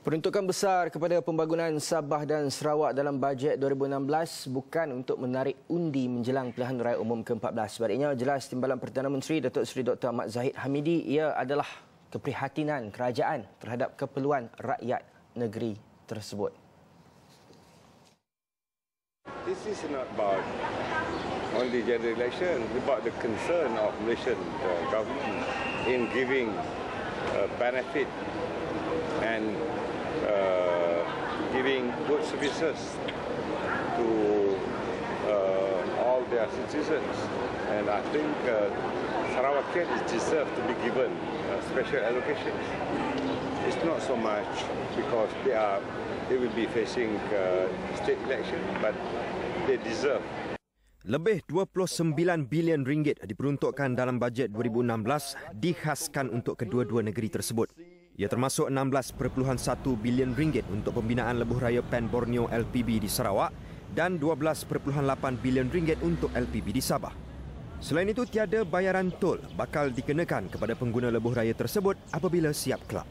Peruntukan besar kepada pembangunan Sabah dan Sarawak dalam bajet 2016 bukan untuk menarik undi menjelang pilihan raya umum ke-14. Sebaliknya, jelas Timbalan Perdana Menteri Datuk Seri Dr. Ahmad Zahid Hamidi ia adalah keprihatinan kerajaan terhadap keperluan rakyat negeri tersebut. This is not about only general election, about the concern of Malaysian uh, government in giving benefit and uh, giving good services to uh, all their citizens. And I think uh, Sarawakian is deserved to be given uh, special allocations. It's not so much because they are they will be facing uh, state election, but they deserve Lebih 29 bilion ringgit diperuntukkan dalam bajet 2016 dikhaskan untuk kedua-dua negeri tersebut. Ia termasuk 16.1 bilion ringgit untuk pembinaan lebuh raya Pen Borneo LPB di Sarawak dan 12.8 bilion ringgit untuk LPB di Sabah. Selain itu, tiada bayaran tol bakal dikenakan kepada pengguna lebuh raya tersebut apabila siap kelab.